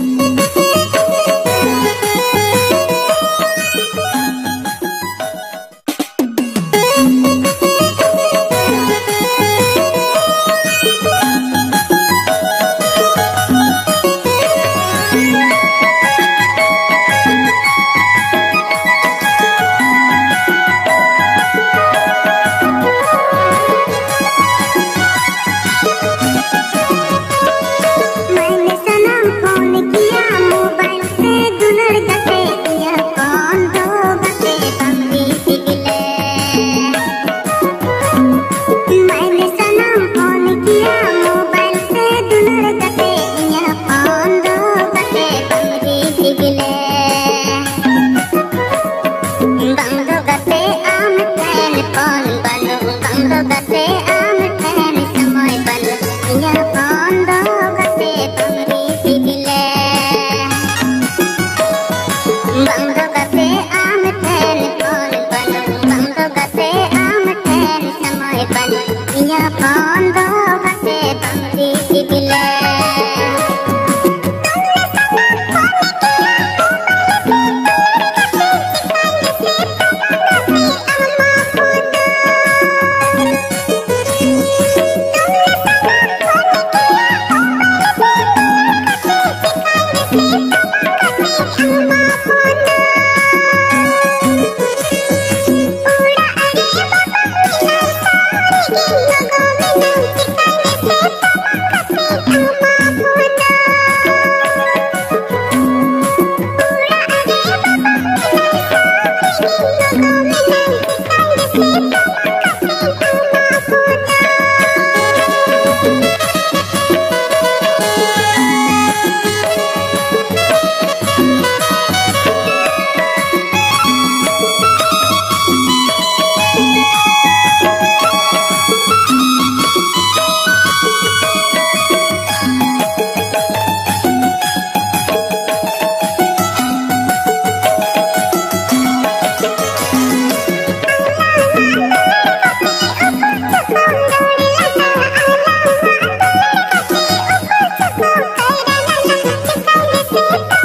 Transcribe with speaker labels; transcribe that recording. Speaker 1: Thank you. nhà dạ bao
Speaker 2: 我们期待你，是多么伟大和光荣。不让阿爹爸爸回来，所以你老公没胆子。
Speaker 1: Thank